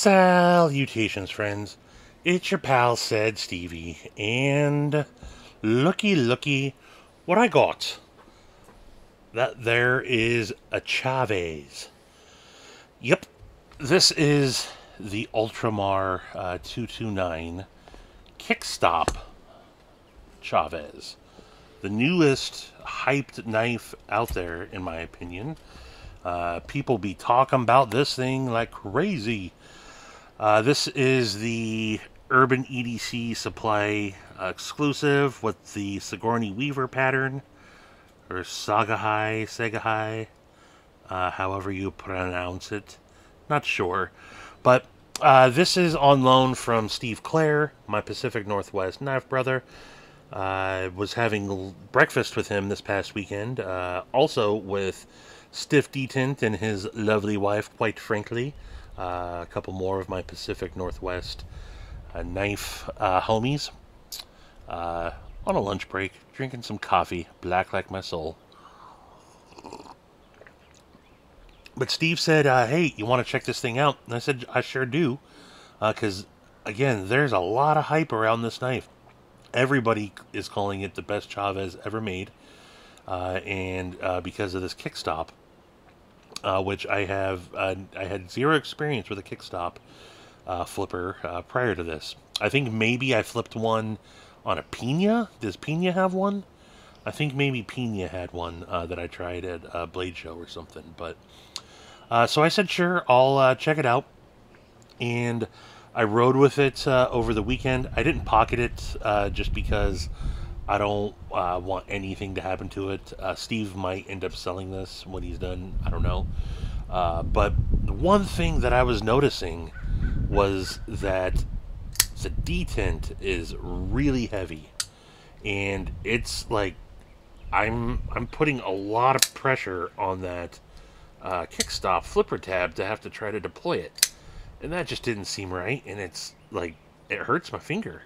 Salutations, friends. It's your pal, said Stevie, and looky, looky, what I got. That there is a Chaves. Yep, this is the Ultramar uh, 229 Kickstop Chaves. The newest hyped knife out there, in my opinion. Uh, people be talking about this thing like crazy. Uh, this is the Urban EDC Supply uh, exclusive with the Sigourney Weaver pattern, or Sagahai, Sagahai, uh, however you pronounce it. Not sure. But uh, this is on loan from Steve Cler, my Pacific Northwest knife brother. I was having breakfast with him this past weekend, uh, also with Stiff Detent and his lovely wife, quite frankly. Uh, a couple more of my Pacific Northwest uh, knife uh, homies on a lunch break, drinking some coffee, black like my soul. But Steve said, "Hey, you want to check this thing out?" And I said, "I sure do," because again, there's a lot of hype around this knife. Everybody is calling it the best Chaves ever made, uh, and uh, because of this kickstop, uh, which I have, uh, I had zero experience with a kickstop uh, flipper uh, prior to this. I think maybe I flipped one on a Pina. Does Pina have one? I think maybe Pina had one uh, that I tried at a Blade Show or something. But uh, so I said, sure, I'll check it out, and I rode with it over the weekend. I didn't pocket it just because. I don't uh, want anything to happen to it. Uh, Steve might end up selling this when he's done. I don't know. Uh, but the one thing that I was noticing was that the detent is really heavy, and it's like I'm I'm putting a lot of pressure on that uh, kickstop flipper tab to have to try to deploy it, and that just didn't seem right. And it's like it hurts my finger.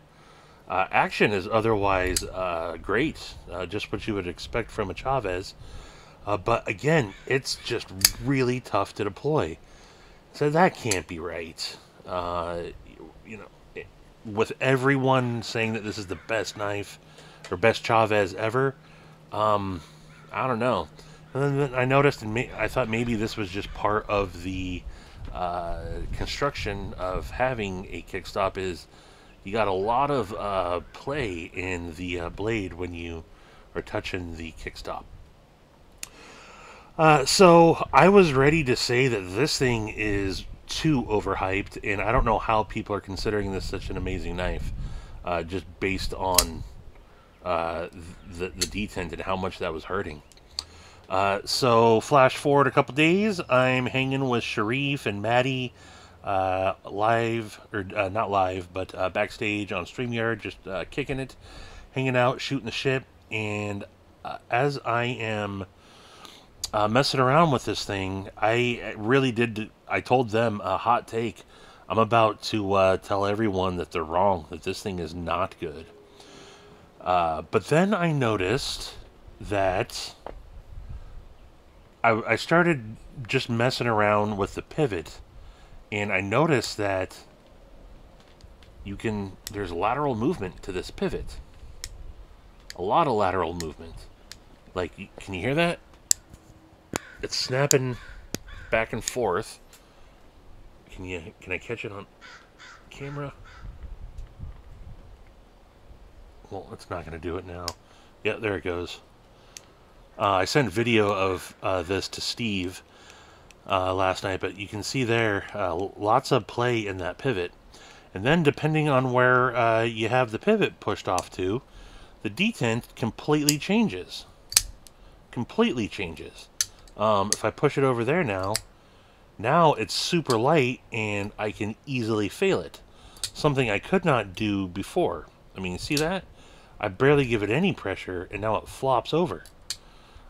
Uh, action is otherwise uh, great, uh, just what you would expect from a Chaves. Uh, but again, it's just really tough to deploy. So that can't be right. Uh, you know, it, with everyone saying that this is the best knife or best Chaves ever, um, I don't know. And then I noticed, and I thought maybe this was just part of the uh, construction of having a kickstop is you got a lot of uh, play in the uh, blade when you are touching the kickstop. Uh, so I was ready to say that this thing is too overhyped, and I don't know how people are considering this such an amazing knife, uh, just based on uh, the the detent and how much that was hurting. Uh, so flash forward a couple days, I'm hanging with Sharif and Maddie uh, live, or uh, not live, but uh, backstage on StreamYard, just uh, kicking it, hanging out, shooting the shit. And uh, as I am uh, messing around with this thing, I really did. I told them a hot take. I'm about to tell everyone that they're wrong, that this thing is not good. but then I noticed that I, I started just messing around with the pivot and I noticed that you can, there's lateral movement to this pivot. A lot of lateral movement. Like, can you hear that? It's snapping back and forth. Can you, can I catch it on camera? Well, it's not going to do it now. Yeah, there it goes. Uh, I sent video of uh, this to Steve uh, last night, but you can see there uh, lots of play in that pivot. And then depending on where uh, you have the pivot pushed off to, the detent completely changes. Completely changes. Um, if I push it over there now, now it's super light and I can easily fail it. Something I could not do before. I mean, see that? I barely give it any pressure and now it flops over.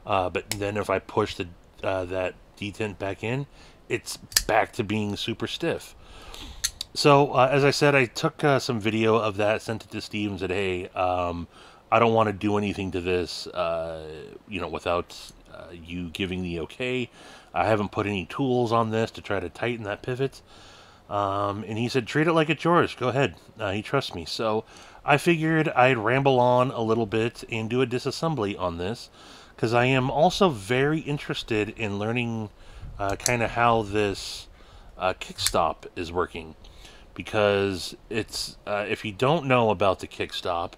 Uh, but then if I push the uh, that detent back in, it's back to being super stiff. So, uh, as I said, I took uh, some video of that, sent it to Steve, and said, hey, um, I don't want to do anything to this, uh, you know, without uh, you giving the okay. I haven't put any tools on this to try to tighten that pivot. Um, and he said, treat it like it's yours. Go ahead. Uh, he trusts me. So I figured I'd ramble on a little bit and do a disassembly on this because I am also very interested in learning uh, kind of how this uh, kickstop is working. Because it's uh, if you don't know about the kickstop,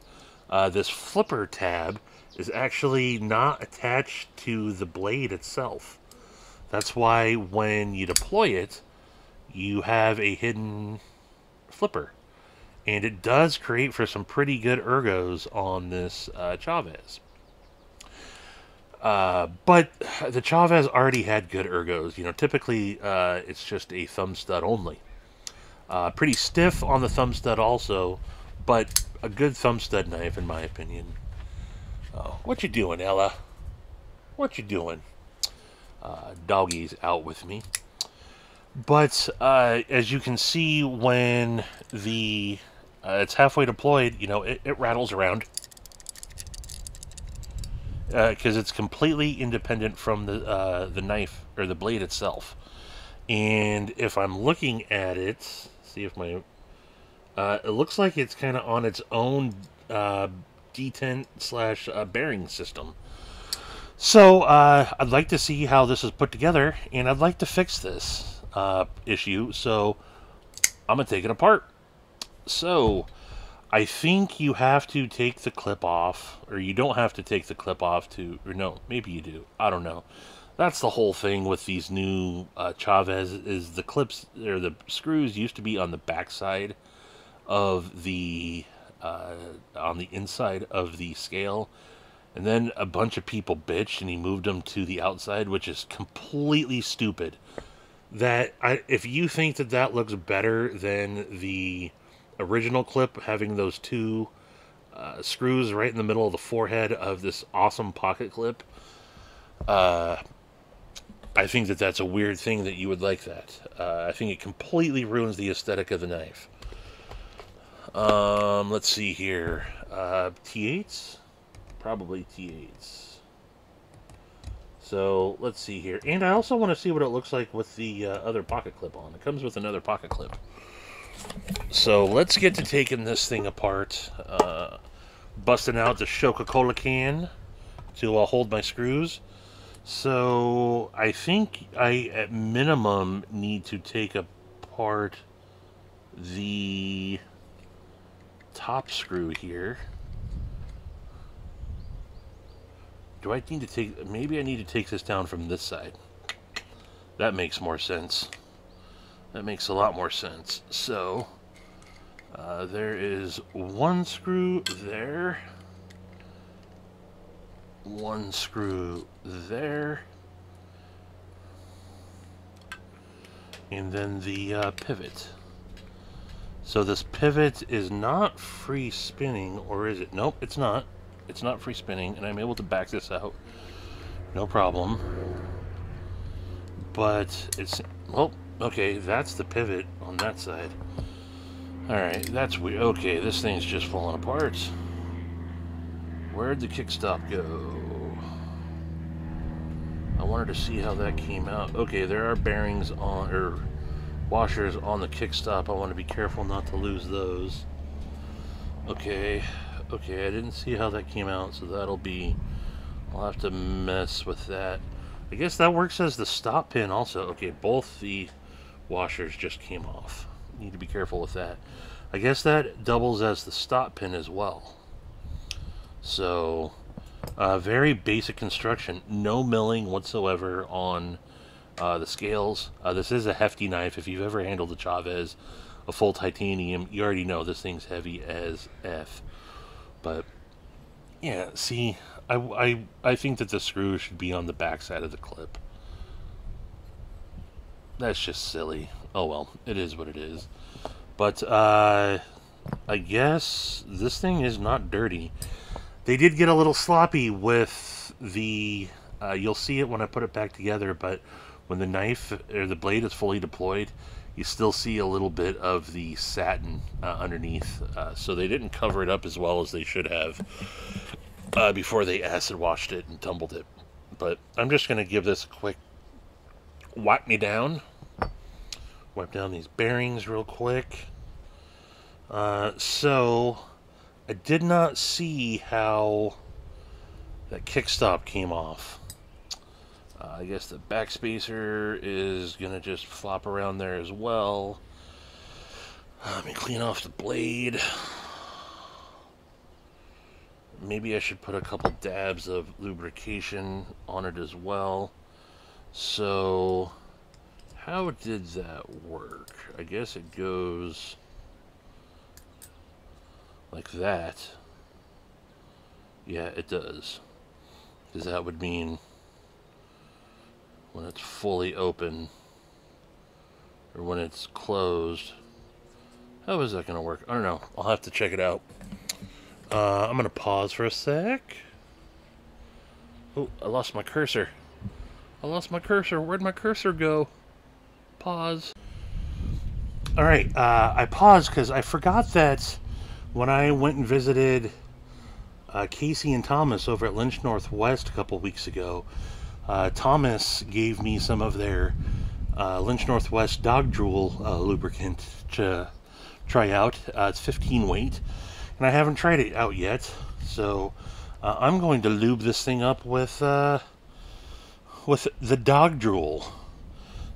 uh, this flipper tab is actually not attached to the blade itself. That's why when you deploy it, you have a hidden flipper. And it does create for some pretty good ergos on this uh, Chaves. Uh, but the Chaves already had good ergos. You know, typically uh, it's just a thumb stud only. Uh, pretty stiff on the thumb stud also, but a good thumb stud knife in my opinion. Oh, what you doing, Ella? What you doing? Uh, doggy's out with me. But uh, as you can see, when the uh, it's halfway deployed, you know, it, it rattles around because uh, it's completely independent from the uh, the knife or the blade itself. And if I'm looking at it, see if my uh, it looks like it's kind of on its own uh, detent slash uh, bearing system. So uh, I'd like to see how this is put together, and I'd like to fix this uh, issue, so I'm to take it apart. So, I think you have to take the clip off, or you don't have to take the clip off to, or no, maybe you do. I don't know. That's the whole thing with these new uh, Chaves is the clips or the screws used to be on the backside of the uh, on the inside of the scale, and then a bunch of people bitched and he moved them to the outside, which is completely stupid that I, if you think that that looks better than the original clip having those two uh, screws right in the middle of the forehead of this awesome pocket clip, uh, I think that that's a weird thing that you would like that. Uh, I think it completely ruins the aesthetic of the knife. Um, let's see here. Uh, T8s? Probably T8s. So let's see here. And I also want to see what it looks like with the uh, other pocket clip on. It comes with another pocket clip. So let's get to taking this thing apart. Uh, busting out the Coca-Cola can to uh, hold my screws. So I think I, at minimum, need to take apart the top screw here. Do I need to take... Maybe I need to take this down from this side. That makes more sense. That makes a lot more sense. So, uh, there is one screw there. One screw there. And then the uh, pivot. So this pivot is not free spinning, or is it? Nope, it's not. It's not free spinning, and I'm able to back this out. No problem. But it's... Well, okay, that's the pivot on that side. Alright, that's weird. Okay, this thing's just falling apart. Where'd the kickstop go? I wanted to see how that came out. Okay, there are bearings on, or washers on the kickstop. I want to be careful not to lose those. Okay. Okay, I didn't see how that came out, so that'll be... I'll have to mess with that. I guess that works as the stop pin also. Okay, both the washers just came off. You Need to be careful with that. I guess that doubles as the stop pin as well. So, uh, very basic construction. No milling whatsoever on uh, the scales. Uh, this is a hefty knife. If you've ever handled the Chaves, a full titanium, you already know this thing's heavy as F. But yeah, see, I, I, I think that the screw should be on the back side of the clip. That's just silly. Oh well, it is what it is. But uh, I guess this thing is not dirty. They did get a little sloppy with the. Uh, you'll see it when I put it back together, but when the knife or the blade is fully deployed, you still see a little bit of the satin uh, underneath. Uh, so they didn't cover it up as well as they should have uh, before they acid washed it and tumbled it. But I'm just going to give this a quick whack me down Wipe down these bearings real quick. Uh, so, I did not see how that kickstop came off. Uh, I guess the backspacer is going to just flop around there as well. Let me clean off the blade. Maybe I should put a couple dabs of lubrication on it as well. So, how did that work? I guess it goes like that. Yeah, it does. Because that would mean when it's fully open or when it's closed. How is that going to work? I don't know. I'll have to check it out. Uh, I'm going to pause for a sec. Oh, I lost my cursor. I lost my cursor. Where'd my cursor go? Pause. All right, uh, I paused because I forgot that when I went and visited uh, Casey and Thomas over at Lynch Northwest a couple weeks ago, uh, Thomas gave me some of their uh, Lynch Northwest dog drool uh, lubricant to try out. Uh, it's 15 weight, and I haven't tried it out yet. So I'm going to lube this thing up with with the dog drool.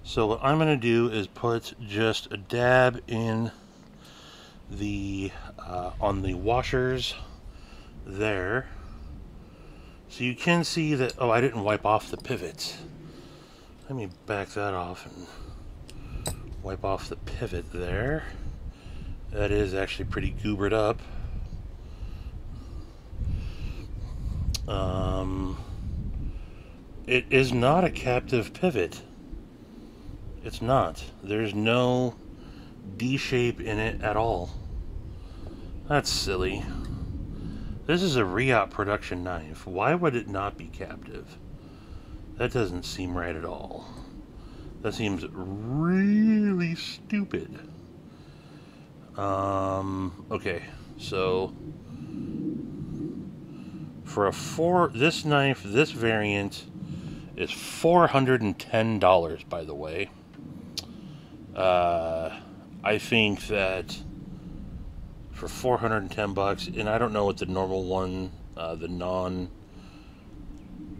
So what I'm going to do is put just a dab in the on the washers there so you can see that, oh, I didn't wipe off the pivot. Let me back that off and wipe off the pivot there. That is actually pretty goobered up. Um, it is not a captive pivot. It's not. There's no D shape in it at all. That's silly. This is a Reate production knife. Why would it not be captive? That doesn't seem right at all. That seems really stupid. Um, okay, so for a four, this knife, this variant is $410, by the way. Uh, I think that for 410 bucks and I don't know what the normal one uh, the non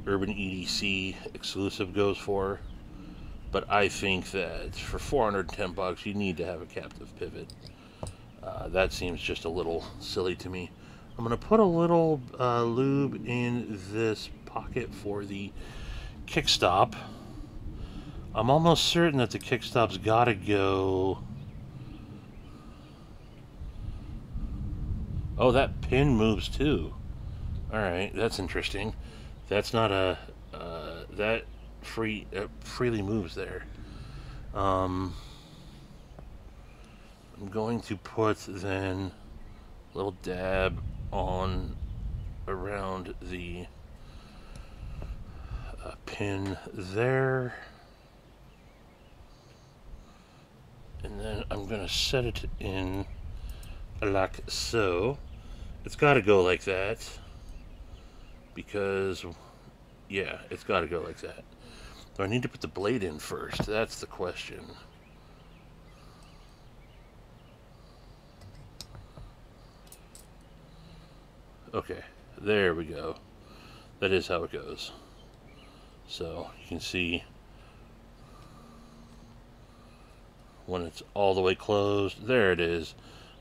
urban EDC exclusive goes for but I think that for 410 bucks you need to have a captive pivot uh, that seems just a little silly to me I'm gonna put a little uh, lube in this pocket for the kickstop I'm almost certain that the kickstop's gotta go Oh, that pin moves too. Alright, that's interesting. That's not a... Uh, that free uh, freely moves there. Um, I'm going to put then little dab on around the uh, pin there. And then I'm going to set it in like so. It's got to go like that. Because, yeah, it's got to go like that. Do I need to put the blade in first? That's the question. Okay, there we go. That is how it goes. So, you can see when it's all the way closed. There it is.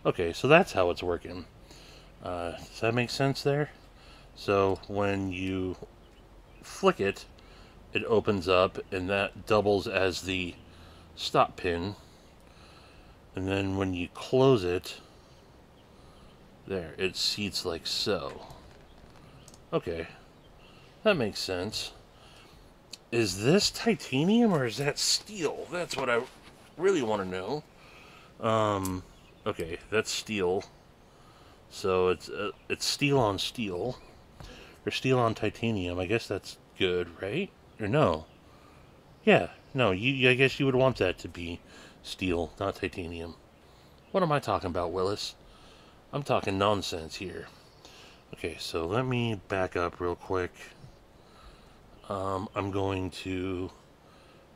Okay, so that's how it's working. Uh, does that make sense there? So when you flick it, it opens up and that doubles as the stop pin. And then when you close it, there, it seats like so. Okay, that makes sense. Is this titanium or is that steel? That's what I really want to know. Um, okay, that's steel. So it's uh, it's steel on steel, or steel on titanium. I guess that's good, right? Or no? Yeah, no. You, I guess you would want that to be steel, not titanium. What am I talking about, Willis? I'm talking nonsense here. Okay, so let me back up real quick. Um, I'm going to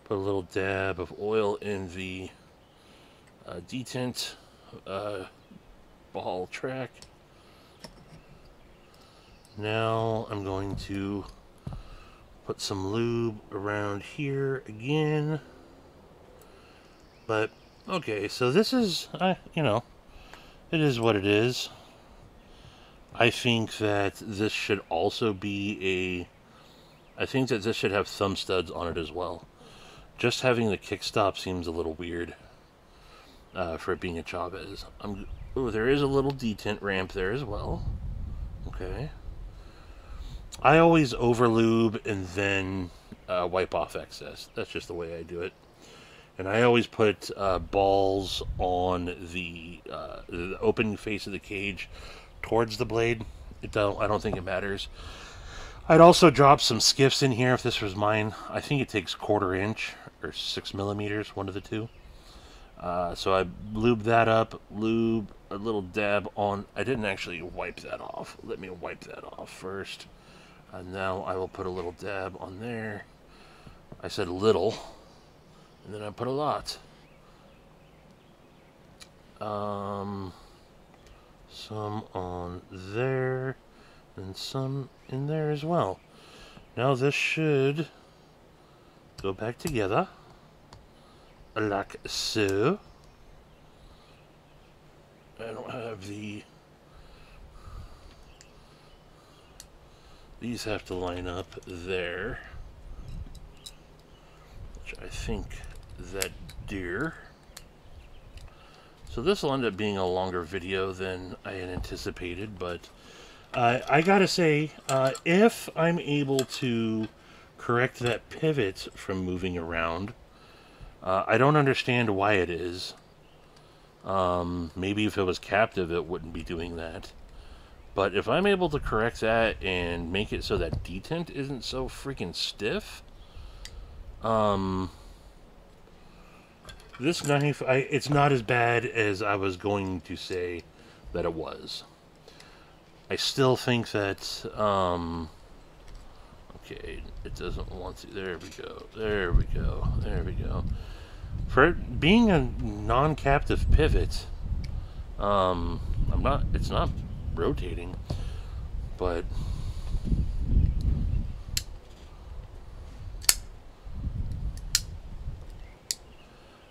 put a little dab of oil in the uh, detent uh, ball track. Now I'm going to put some lube around here again. But, okay, so this is, uh, you know, it is what it is. I think that this should also be a, I think that this should have thumb studs on it as well. Just having the kickstop seems a little weird uh, for it being a Chaves. I'm, oh, there is a little detent ramp there as well. Okay. I always overlube and then uh, wipe off excess. That's just the way I do it. And I always put uh, balls on the, uh, the open face of the cage towards the blade. It don't, I don't think it matters. I'd also drop some skiffs in here if this was mine. I think it takes quarter inch or six millimeters, one of the two. Uh, so I lube that up, lube a little dab on. I didn't actually wipe that off. Let me wipe that off first. And now I will put a little dab on there. I said little, and then I put a lot. Um, some on there, and some in there as well. Now this should go back together like so. I don't have the... These have to line up there. Which I think that deer. So this will end up being a longer video than I had anticipated, but uh, I gotta say, uh, if I'm able to correct that pivot from moving around, uh, I don't understand why it is. Um, maybe if it was captive, it wouldn't be doing that. But if I'm able to correct that and make it so that detent isn't so freaking stiff, um, this knife, I, it's not as bad as I was going to say that it was. I still think that, um, okay, it doesn't want to, there we go, there we go, there we go for being a non-captive pivot, um, I'm not, it's not rotating, but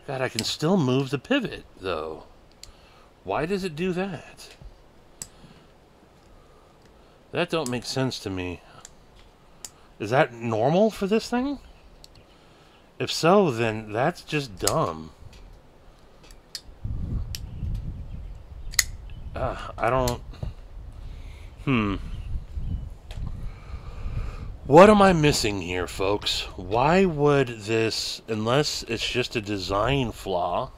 God, I can still move the pivot, though. Why does it do that? That don't make sense to me. Is that normal for this thing? If so, then that's just dumb. Uh, I don't... Hmm. What am I missing here, folks? Why would this, unless it's just a design flaw,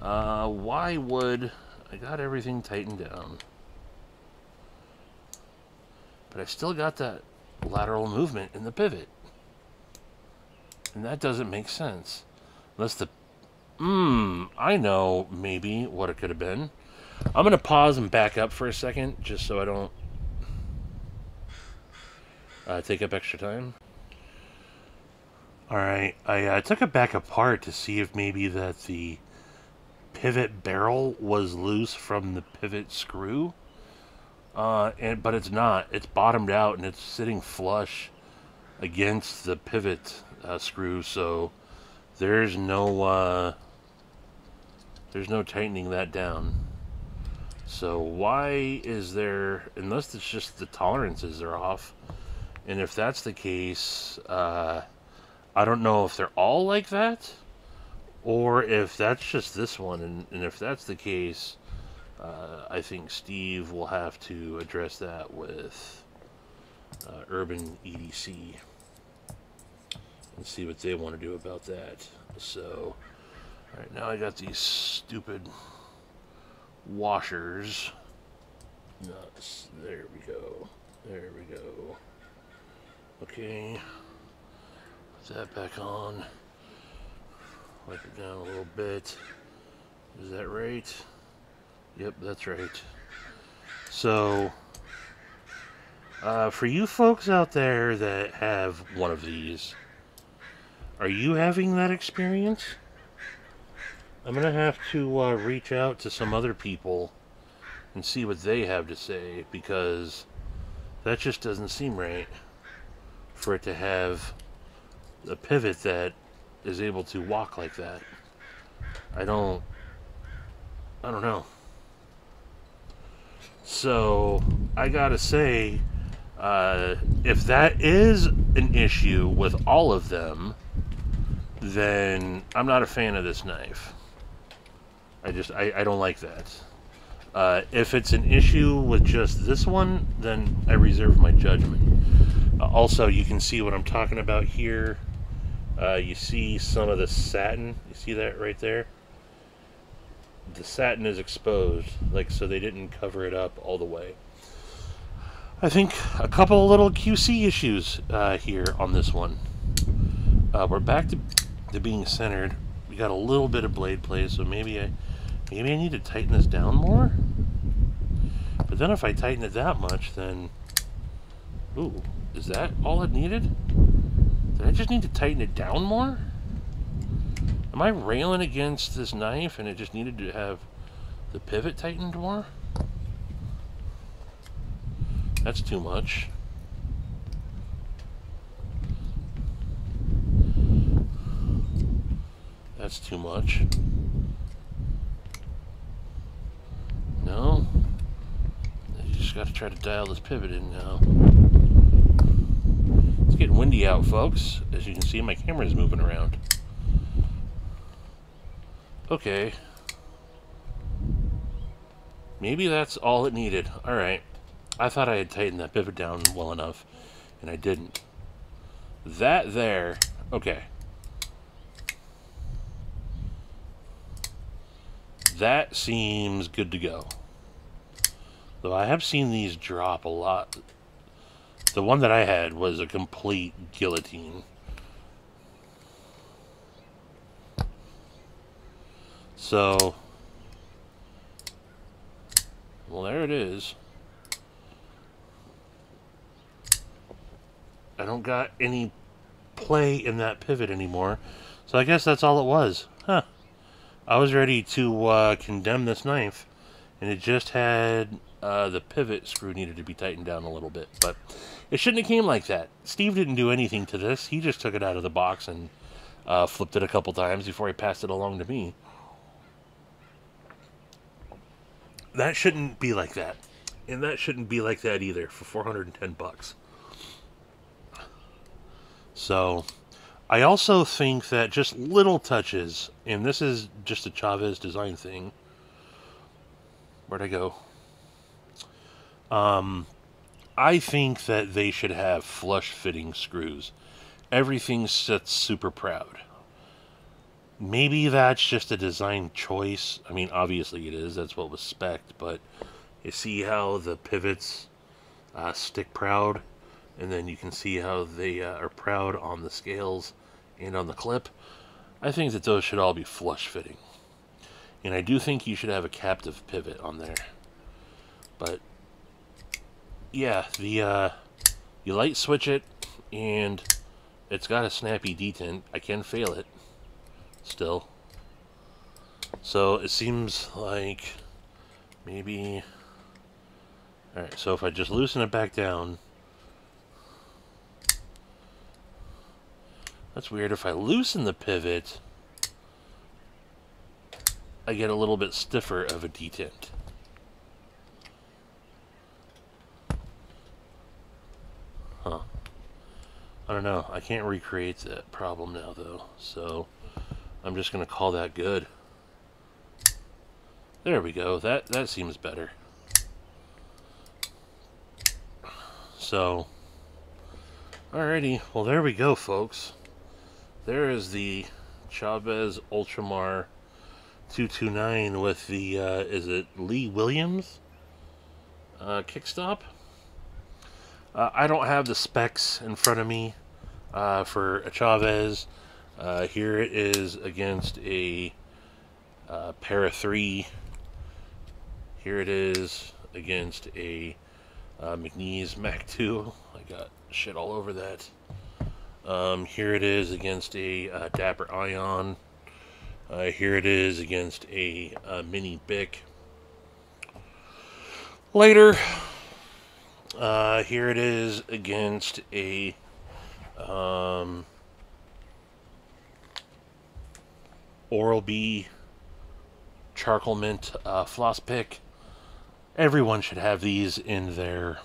uh, why would... I got everything tightened down. But I still got that lateral movement in the pivot. And that doesn't make sense. Unless the... Mmm, I know, maybe, what it could have been. I'm going to pause and back up for a second, just so I don't uh, take up extra time. Alright, I uh, took it back apart to see if maybe that the pivot barrel was loose from the pivot screw. Uh, and But it's not. It's bottomed out and it's sitting flush against the pivot uh, screw, so there's no uh, there's no tightening that down. So why is there, unless it's just the tolerances are off, and if that's the case, uh, I don't know if they're all like that, or if that's just this one, and, and if that's the case, uh, I think Steve will have to address that with uh, Urban EDC and see what they want to do about that. So, alright, now I got these stupid washers. Nuts. There we go. There we go. Okay. Put that back on. Wipe it down a little bit. Is that right? Yep, that's right. So, uh, for you folks out there that have one of these, are you having that experience? I'm gonna have to uh, reach out to some other people and see what they have to say because that just doesn't seem right for it to have a pivot that is able to walk like that. I don't I don't know. So I gotta say, uh, if that is an issue with all of them, then I'm not a fan of this knife. I just I, I don't like that. Uh, if it's an issue with just this one, then I reserve my judgment. Uh, also, you can see what I'm talking about here. Uh, you see some of the satin. You see that right there? The satin is exposed, like so they didn't cover it up all the way. I think a couple little QC issues uh, here on this one. Uh, we're back to, to being centered. We got a little bit of blade play, so maybe I Maybe I need to tighten this down more? But then if I tighten it that much, then... Ooh, is that all it needed? Did I just need to tighten it down more? Am I railing against this knife and it just needed to have the pivot tightened more? That's too much. That's too much. No. You just got to try to dial this pivot in now. It's getting windy out, folks. As you can see, my camera is moving around. Okay. Maybe that's all it needed. Alright. I thought I had tightened that pivot down well enough, and I didn't. That there... Okay. that seems good to go. Though I have seen these drop a lot. The one that I had was a complete guillotine. So, well, there it is. I don't got any play in that pivot anymore. So I guess that's all it was. Huh. I was ready to uh, condemn this knife, and it just had uh, the pivot screw needed to be tightened down a little bit. But it shouldn't have came like that. Steve didn't do anything to this. He just took it out of the box and uh, flipped it a couple times before he passed it along to me. That shouldn't be like that. And that shouldn't be like that either for 410 bucks. So, I also think that just little touches, and this is just a Chaves design thing. Where'd I go? Um, I think that they should have flush fitting screws. Everything sits super proud. Maybe that's just a design choice. I mean, obviously it is. That's what was spec. But you see how the pivots uh, stick proud? and then you can see how they uh, are proud on the scales and on the clip. I think that those should all be flush fitting. And I do think you should have a captive pivot on there. But, yeah, the, uh, you light switch it, and it's got a snappy detent. I can fail it, still. So, it seems like maybe... Alright, so if I just loosen it back down, That's weird. If I loosen the pivot, I get a little bit stiffer of a detent. Huh. I don't know. I can't recreate that problem now, though. So I'm just going to call that good. There we go. That, that seems better. So, alrighty. Well, there we go, folks. There is the Chaves Ultramar 229 with the, uh, is it Lee Williams uh, kickstop? Uh, I don't have the specs in front of me uh, for a Chaves. Uh, here it is against a uh, Para 3. Here it is against a uh, McNees Mac 2. I got shit all over that. Um, here it is against a uh, Dapper Ion. Uh, here it is against a, a mini Bic. Later, uh, here it is against a um, Oral B charcoal mint uh, floss pick. Everyone should have these in their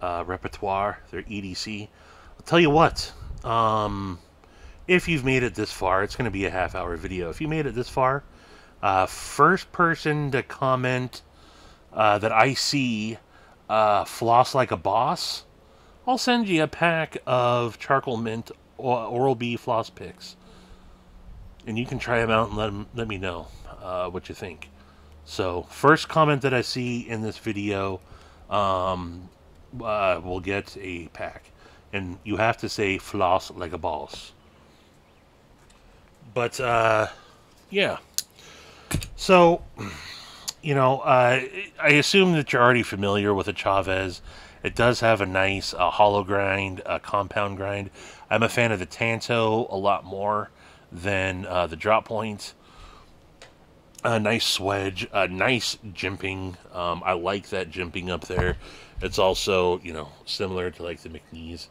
uh, repertoire, their EDC. I'll tell you what, um, if you've made it this far, it's going to be a half hour video. If you made it this far, uh, first person to comment uh, that I see uh, floss like a boss, I'll send you a pack of charcoal mint Oral B floss picks. And you can try them out and let, them, let me know uh, what you think. So, first comment that I see in this video um, uh, will get a pack. And you have to say floss like a boss. But, uh, yeah. So, you know, uh, I assume that you're already familiar with a Chaves. It does have a nice uh, hollow grind, a compound grind. I'm a fan of the Tanto a lot more than uh, the drop point. A nice swedge, a nice jimping. Um, I like that jimping up there. It's also, you know, similar to like the McNees.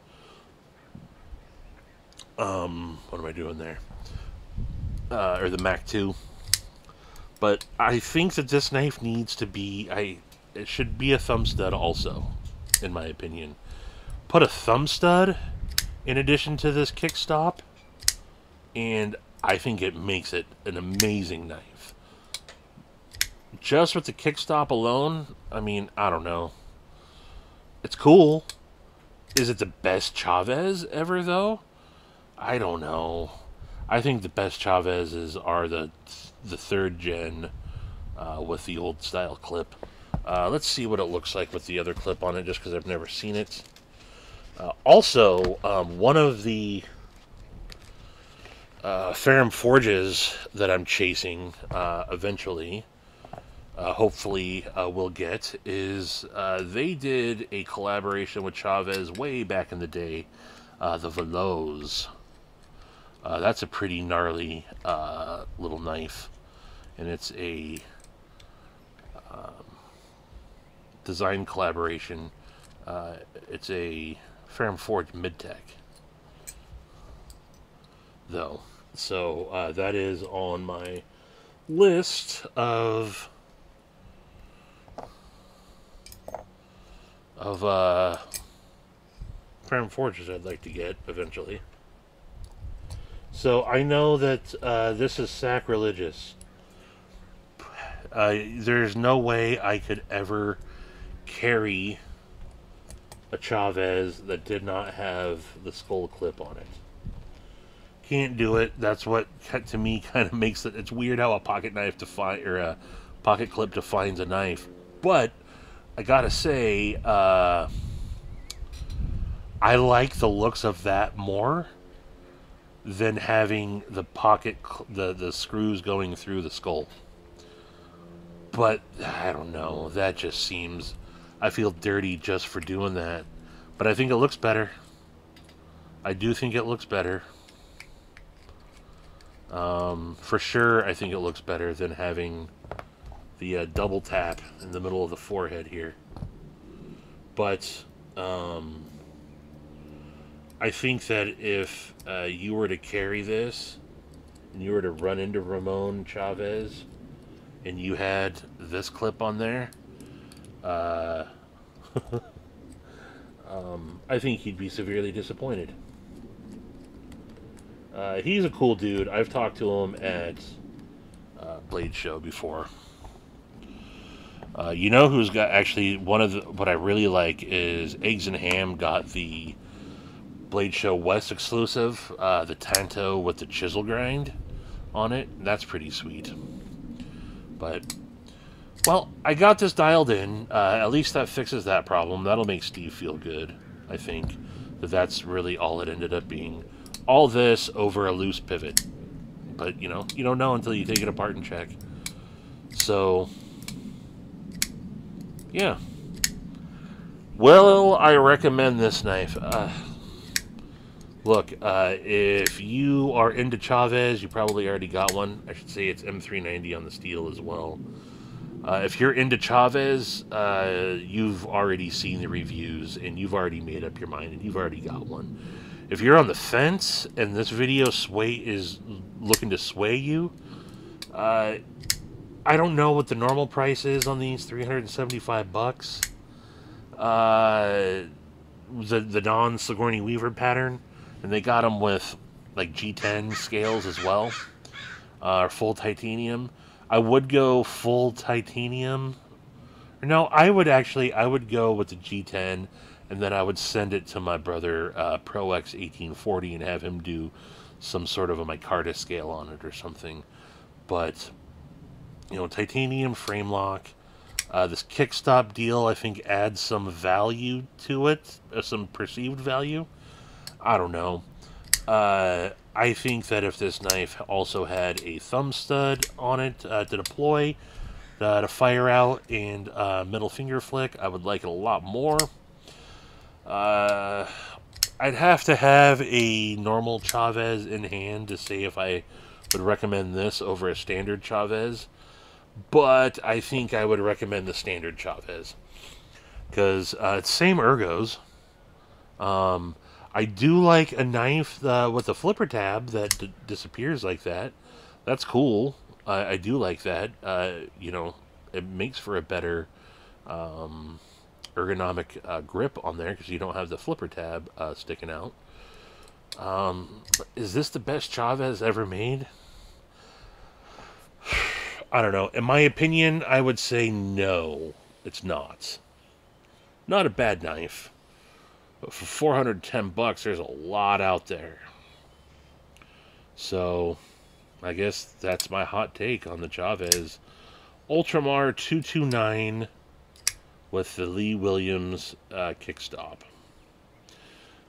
Um, what am I doing there? Uh, or the Mac 2. But I think that this knife needs to be, I, it should be a thumb stud also, in my opinion. Put a thumb stud in addition to this kick stop, and I think it makes it an amazing knife. Just with the kick stop alone, I mean, I don't know. It's cool. Is it the best Chaves ever, though? I don't know. I think the best Chaveses are the the third gen uh, with the old style clip. Uh, let's see what it looks like with the other clip on it, just because I've never seen it. Uh, also, um, one of the uh, Ferrum Forges that I'm chasing uh, eventually, uh, hopefully uh, will get, is uh, they did a collaboration with Chaves way back in the day, uh, the Veloz. that's a pretty gnarly little knife, and it's a um, design collaboration. it's a Ferrum Forge Midtech, though. So uh, that is on my list of of uh, Ferrum Forges I'd like to get eventually. So I know that uh, this is sacrilegious. Uh, there's no way I could ever carry a Chaves that did not have the skull clip on it. Can't do it. That's what to me kind of makes it. It's weird how a pocket knife define or a pocket clip defines a knife, but I gotta say, uh, I like the looks of that more than having the pocket the the screws going through the skull. But I don't know. That just seems I feel dirty just for doing that. But I think it looks better. I do think it looks better. Um, for sure, I think it looks better than having the uh, double tap in the middle of the forehead here. But um, I think that if uh, you were to carry this and you were to run into Ramon Chaves and you had this clip on there, uh, um, I think he'd be severely disappointed. Uh, he's a cool dude. I've talked to him at uh, Blade Show before. Uh, you know who's got actually one of the, what I really like is Eggs and Ham got the Blade Show West exclusive, uh, the Tanto with the chisel grind on it. That's pretty sweet. But well, I got this dialed in. Uh, at least that fixes that problem. That'll make Steve feel good, I think. That that's really all it ended up being. All this over a loose pivot. But, you know, you don't know until you take it apart and check. So, yeah. Well, I recommend this knife. Uh, Look, uh, if you are into Chaves, you probably already got one. I should say it's M390 on the steel as well. Uh, if you're into Chaves, uh, you've already seen the reviews and you've already made up your mind and you've already got one. If you're on the fence and this video sway is looking to sway you, uh, I don't know what the normal price is on these 375 bucks. Uh, the the non Sigourney Weaver pattern and they got them with like G10 scales as well, uh, full titanium. I would go full titanium. No, I would actually I would go with the G10, and then I would send it to my brother uh, Pro X 1840 and have him do some sort of a micarta scale on it or something. But you know, titanium frame lock. Uh, this kickstop deal, I think, adds some value to it, uh, some perceived value. I don't know. Uh, I think that if this knife also had a thumb stud on it uh, to deploy, uh, to fire out, and uh, middle finger flick, I would like it a lot more. Uh, I'd have to have a normal Chaves in hand to say if I would recommend this over a standard Chaves. But I think I would recommend the standard Chaves. Because uh, it's same ergos. Um, I do like a knife uh, with a flipper tab that disappears like that. That's cool. I do like that. Uh, you know, it makes for a better um, ergonomic uh, grip on there because you don't have the flipper tab uh, sticking out. Um, is this the best Chaves ever made? I don't know. In my opinion, I would say no, it's not. Not a bad knife. But for 410 bucks, there's a lot out there. So, I guess that's my hot take on the Chaves. Ultramar 229 with the Lee Williams uh, kickstop.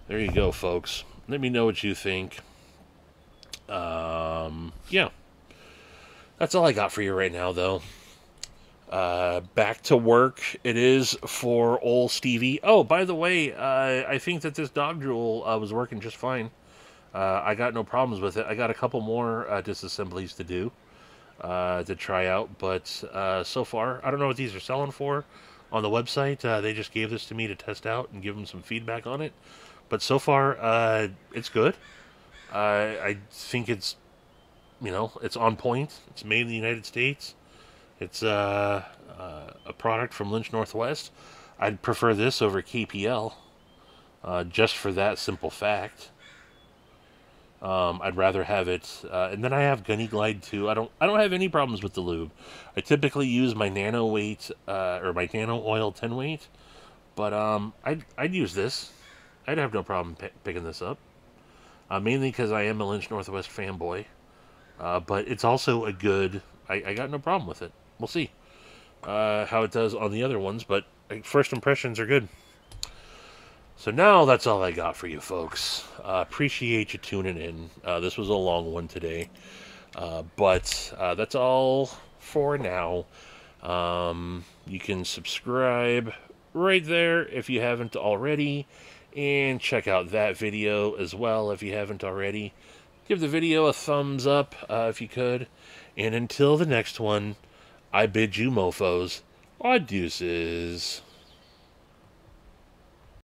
There you go, folks. Let me know what you think. Um, yeah. That's all I got for you right now, though. Uh, back to work it is for old Stevie. Oh, by the way, uh, I think that this dog drool uh, was working just fine. Uh, I got no problems with it. I got a couple more uh, disassemblies to do uh, to try out, but so far, I don't know what these are selling for on the website. they just gave this to me to test out and give them some feedback on it. But so far, it's good. I think it's, you know, it's on point. It's made in the United States. It's uh, uh, a product from Lynch Northwest. I'd prefer this over KPL, uh, just for that simple fact. Um, I'd rather have it, uh, and then I have Gunny Glide too. I don't, I don't have any problems with the lube. I typically use my nano weight uh, or my nano oil 10 weight, but um, I'd, I'd use this. I'd have no problem picking this up, uh, mainly because I am a Lynch Northwest fanboy. but it's also a good. I, I got no problem with it we'll see uh, how it does on the other ones, but first impressions are good. So now that's all I got for you folks. Uh, appreciate you tuning in. Uh, this was a long one today, uh, but uh, that's all for now. Um, you can subscribe right there if you haven't already, and check out that video as well if you haven't already. Give the video a thumbs up uh, if you could, and until the next one. I bid you mofos, deuces.